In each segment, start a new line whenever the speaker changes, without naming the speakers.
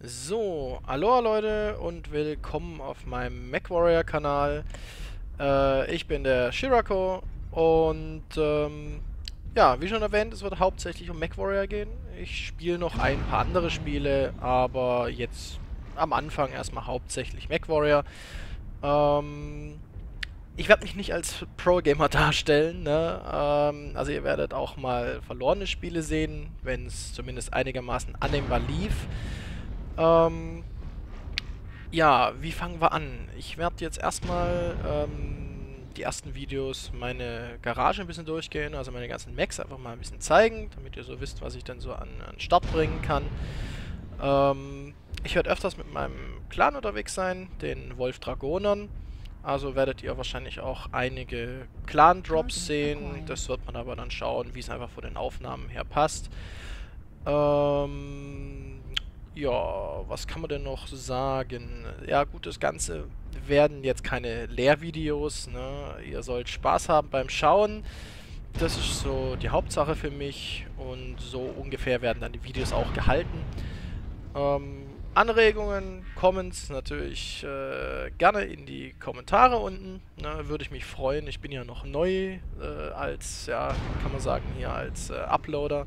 So, aloha Leute und willkommen auf meinem MacWarrior Kanal. Äh, ich bin der Shirako und ähm, ja, wie schon erwähnt, es wird hauptsächlich um MacWarrior gehen. Ich spiele noch ein paar andere Spiele, aber jetzt am Anfang erstmal hauptsächlich MacWarrior. Ähm, ich werde mich nicht als Pro-Gamer darstellen, ne? ähm, also ihr werdet auch mal verlorene Spiele sehen, wenn es zumindest einigermaßen annehmbar lief. Ähm, ja, wie fangen wir an? Ich werde jetzt erstmal ähm, die ersten Videos meine Garage ein bisschen durchgehen, also meine ganzen Macs einfach mal ein bisschen zeigen, damit ihr so wisst, was ich dann so an, an Start bringen kann. Ähm, ich werde öfters mit meinem Clan unterwegs sein, den Wolf Dragonern. Also werdet ihr wahrscheinlich auch einige Clan-Drops sehen. Das wird man aber dann schauen, wie es einfach von den Aufnahmen her passt. Ähm, ja, was kann man denn noch sagen? Ja gut, das Ganze werden jetzt keine Lehrvideos. Ne? Ihr sollt Spaß haben beim Schauen. Das ist so die Hauptsache für mich und so ungefähr werden dann die Videos auch gehalten. Ähm, Anregungen, Comments natürlich äh, gerne in die Kommentare unten. Ne? Würde ich mich freuen. Ich bin ja noch neu äh, als, ja, kann man sagen, hier als äh, Uploader.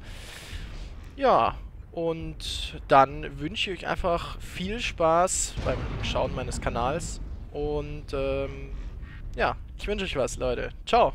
Ja, und dann wünsche ich euch einfach viel Spaß beim Schauen meines Kanals. Und ähm, ja, ich wünsche euch was, Leute. Ciao.